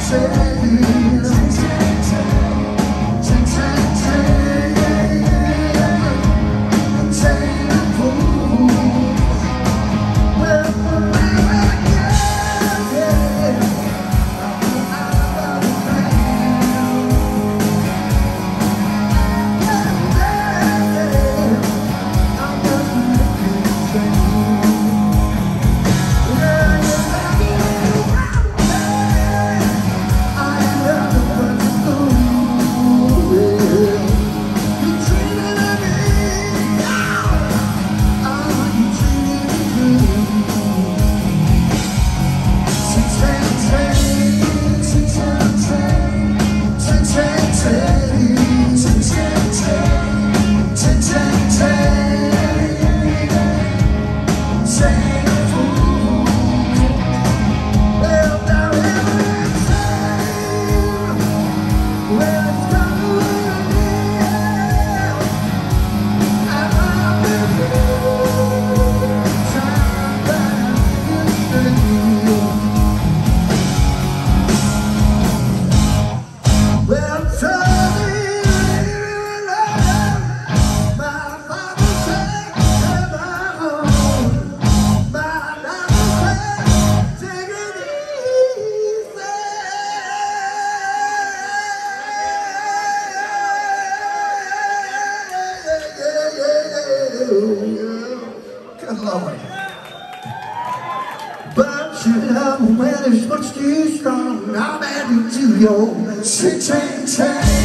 sexy. Lord. But your love, when it's much too strong. I'm adding to your sweet ten.